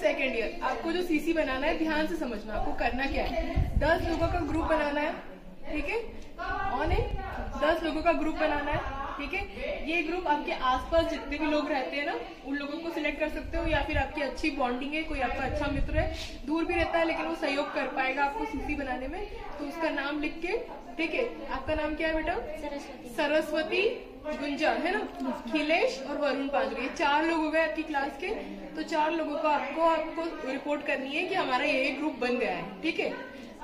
Second year. आपको जो CC बनाना है, ध्यान से समझना, आपको करना क्या है। दस लोगों का ग्रुप बनाना है, ठीक है? ऑन ए दस लोगों का ग्रुप बनाना है। ठीक है? ये ग्रुप आपके आसपास जितने भी लोग रहते हैं ना उन लोगों को सिलेक्ट कर सकते हो या फिर आपकी अच्छी बॉन्डिंग है कोई आपका अच्छा मित्र है दूर भी रहता है लेकिन वो सहयोग कर पाएगा आपको सीसी बनाने में। तो उसका नाम लिख के ठीक है? आपका नाम क्या है बेटा? सरस्वती। गुंजा है ना? खिलेश और वरुण पांजरे। ये चार लोग हो गए आपकी क्लास के। तो चार लोगों को आपको आपको रिपोर्ट करनी है कि हमारा ये ग्रुप बन गया है ठीक है?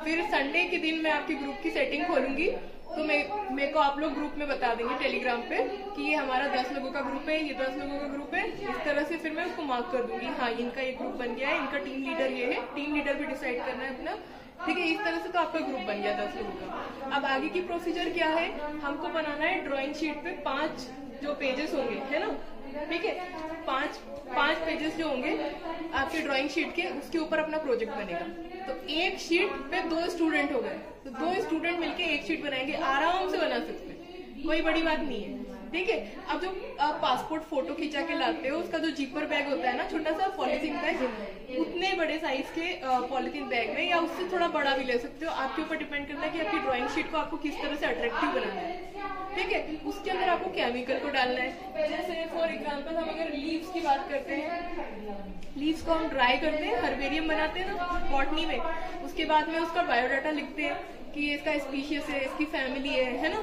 फिर संडे के दिन मैं आपके ग्रुप की सेटिंग खोलूँगी। तो मैं, मेरे को आप लोग ग्रुप में बता देंगे टेलीग्राम पे, कि ये हमारा दस लोगों का ग्रुप है, ये दस लोगों का ग्रुप है। इस तरह से फिर मैं उसको मार्क कर दूँगी। हाँ इनका ये ग्रुप बन गया है, इनका टीम लीडर ये है। टीम लीडर भी डिसाइड करना है अपना। ठीक है, इस तरह से तो आपका ग्रुप बन गया दस लोगों का। अब आगे की प्रोसीजर क्या है? हमको बनाना है ड्रॉइंग शीट पे पाँच जो पेजेस होंगे, है ना? ठीक है, पाँच पाँच पेजेस जो होंगे आपके ड्राइंग शीट के, उसके ऊपर अपना प्रोजेक्ट बनेगा। तो एक शीट पे दो स्टूडेंट हो गए। तो दो स्टूडेंट मिलके एक शीट बनाएँगे, आराम से बना सकते हैं। कोई बड़ी बात नहीं है। ठीक है, अब जो आप पासपोर्ट फ़ोटो खींचा के लाते हो, उसका जो जीपर बैग होता है ना, छोटा सा पॉलिथिन बैग उतने बड़े साइज़ के पॉलिथीन बैग में, या उससे थोड़ा बड़ा भी ले सकते हो। आपके ऊपर डिपेंड करता है कि आपकी ड्राइंग शीट को आपको किस तरह से अट्रैक्टिव बनाना है। ठीक है? उसके अंदर आपको केमिकल को डालना है। जैसे फॉर एग्ज़ाम्पल हम अगर लीव्स की बात करते हैं। लीव्स को हम ड्राई करते हैं हर्बेरियम बनाते हैं ना बॉटनी में। उसके बाद में उसका बायोडाटा लिखते हैं कि इसका स्पीशीज है, इसकी फैमिली है है ना?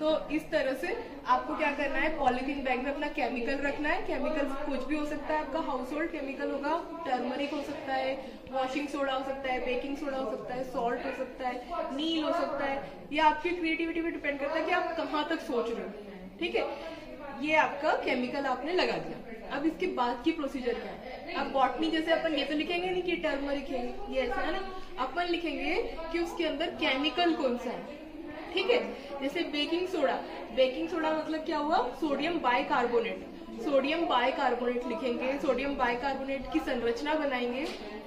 तो इस तरह से आपको क्या करना है? पॉलीथीन बैग में अपना केमिकल रखना है। केमिकल कुछ भी हो सकता है, आपका हाउस होल्ड केमिकल होगा टर्मरिक हो सकता है वॉशिंग सोडा हो सकता है बेकिंग सोडा हो सकता है सॉल्ट हो सकता है नील हो सकता है, ये आपकी क्रिएटिविटी पे डिपेंड करता है कि आप कहाँ तक सोच रहे हो, ठीक है? ये आपका केमिकल आपने लगा दिया। अब इसके बाद की प्रोसीजर क्या है? अब बॉटनी जैसे अपन ये तो लिखेंगे नहीं कि टर्मरिक है ये ऐसा है ना? अपन लिखेंगे कि उसके अंदर केमिकल कौन सा है? ठीक है? जैसे बेकिंग सोडा बेकिंग सोडा मतलब क्या हुआ? सोडियम बाइकार्बोनेट सोडियम बाइकार्बोनेट लिखेंगे. सोडियम बाइकार्बोनेट की संरचना बनाएँगे.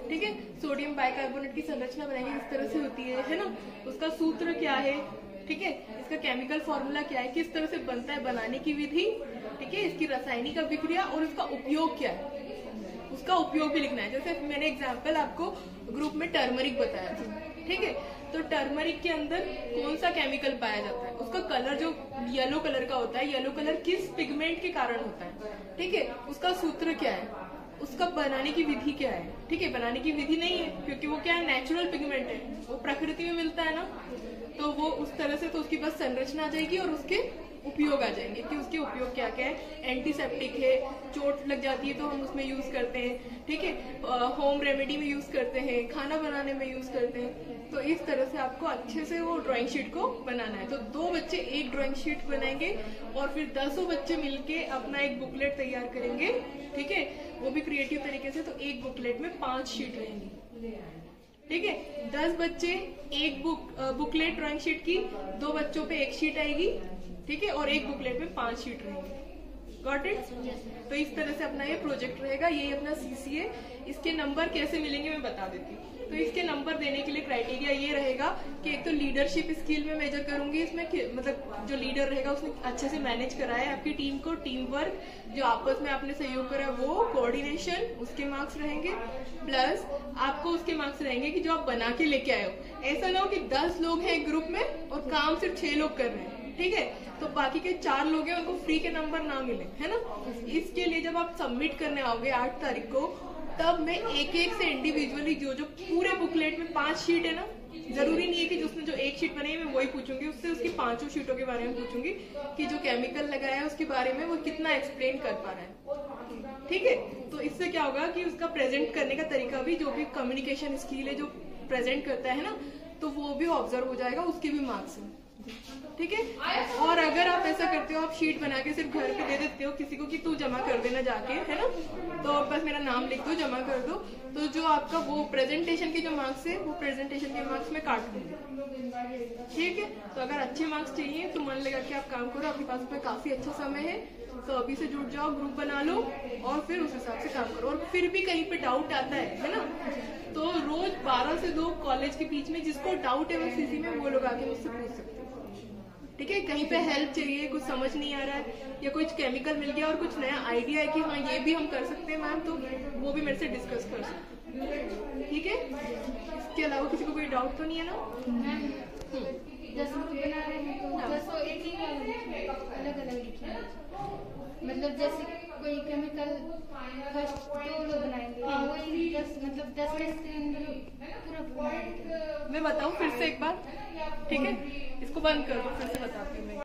ठीक है? सोडियम बाइकार्बोनेट की संरचना बनाएँगे. इस तरह से होती है है ना? उसका सूत्र क्या है? ठीक है? इसका केमिकल फॉर्मूला क्या है? किस तरह से बनता है? बनाने की विधि. ठीक है? इसकी रासायनिक अभिक्रिया और इसका उपयोग क्या है? उसका उपयोग भी लिखना है. जैसे मैंने एग्ज़ाम्पल आपको ग्रुप में टर्मरिक बताया था। ठीक है? तो टर्मरिक के अंदर कौन सा केमिकल पाया जाता है? उसका कलर जो येलो कलर का होता है येलो कलर किस पिगमेंट के कारण होता है? ठीक है? उसका सूत्र क्या है? उसका बनाने की विधि क्या है? ठीक है? बनाने की विधि नहीं है, क्योंकि वो क्या है? नेचुरल पिगमेंट है। वो प्रकृति में मिलता है ना? तो वो उस तरह से तो उसकी बस संरचना आ जाएगी और उसके उपयोग आ जाएँगे, कि उसके उपयोग क्या क्या है। एंटीसेप्टिक है, चोट लग जाती है तो हम उसमें यूज़ करते हैं, ठीक है? होम रेमेडी में यूज़ करते हैं, खाना बनाने में यूज़ करते हैं। तो इस तरह से आपको अच्छे से वो ड्राइंग शीट को बनाना है। तो दो बच्चे एक ड्राइंग शीट बनाएँगे और फिर दसों बच्चे मिलके अपना एक बुकलेट तैयार करेंगे, ठीक है? वो भी क्रिएटिव तरीके से तो एक बुकलेट में पाँच शीट रहेंगी। ठीक है? दस बच्चे, एक बुक बुकलेट ड्राइंग शीट की, दो बच्चों पे एक शीट आएगी, ठीक है? और एक बुकलेट पे पाँच शीट रहेंगी। गॉट इट तो इस तरह से अपना ये प्रोजेक्ट रहेगा, ये अपना सीसी है इसके नंबर कैसे मिलेंगे मैं बता देती हूँ। तो इसके नंबर देने के लिए क्राइटेरिया ये रहेगा कि एक तो लीडरशिप स्किल में मेजर करूँगी, इसमें मतलब जो लीडर रहेगा उसने अच्छे से मैनेज करा है आपकी टीम को टीम वर्क जो आपस में आपने सहयोग करा है, वो कोऑर्डिनेशन उसके मार्क्स रहेंगे। प्लस आपको उसके मार्क्स रहेंगे कि जो आप बना के लेके आए हो। ऐसा ना हो कि दस लोग हैं ग्रुप में और काम सिर्फ़ छह लोग कर रहे हैं। ठीक है? तो बाकी के चार लोग हैं, उनको फ्री के नंबर ना मिले, है ना? इसके लिए जब आप सबमिट करने आओगे आठ तारीख को, तब मैं एक एक से इंडिविजुअली जो जो पूरे बुकलेट में पाँच शीट है ना, ज़रूरी नहीं है कि जिसने जो एक शीट बनाई मैं वही पूछूँगी, उससे उसकी पाँचों शीटों के बारे में पूछूँगी कि जो केमिकल लगाया है, उसके बारे में वो कितना एक्सप्लेन कर पा रहा है। ठीक है? तो इससे क्या होगा कि उसका प्रेजेंट करने का तरीका भी, जो भी कम्युनिकेशन स्किल है, जो प्रेजेंट करता है ना तो वो भी ऑब्ज़र्व हो जाएगा, उसके भी मार्क्स हैं। ठीक है? और अगर आप ऐसा करते हो, आप शीट बना के सिर्फ़ घर पे दे देते हो किसी को कि तू जमा कर देना जाके, है ना? तो बस मेरा नाम लिख दो, जमा कर दो। तो जो आपका वो प्रेजेंटेशन के जो मार्क्स है, वो प्रेजेंटेशन के मार्क्स में काट दूँगी। ठीक है? तो अगर अच्छे मार्क्स चाहिए तो मन लगा कि आप काम करो। आपके पास में काफ़ी अच्छा समय है। तो अभी से जुट जाओ ग्रुप बना लो और फिर उस हिसाब से काम करो। और फिर भी कहीं पे डाउट आता है है ना? तो रोज 12 से दो कॉलेज के बीच में जिसको डाउट है वो सीसी में वो लोग आके मुझसे पूछ सकते हैं। ठीक है कहीं पे हेल्प चाहिए कुछ समझ नहीं आ रहा है या कुछ केमिकल मिल गया और कुछ नया आइडिया है कि हाँ ये भी हम कर सकते हैं मैम तो वो भी मेरे से डिस्कस कर सकते हैं। ठीक है? इसके अलावा किसी को कोई डाउट तो नहीं है ना? तो मतलब जैसे कोई केमिकल फ़र्स्ट दो लोग बनाएँगे हाँ। वही दस मतलब दस पूरा मैं बताऊँ फिर से एक बार? ठीक है? इसको बंद कर फिर से बताती हूँ मैं।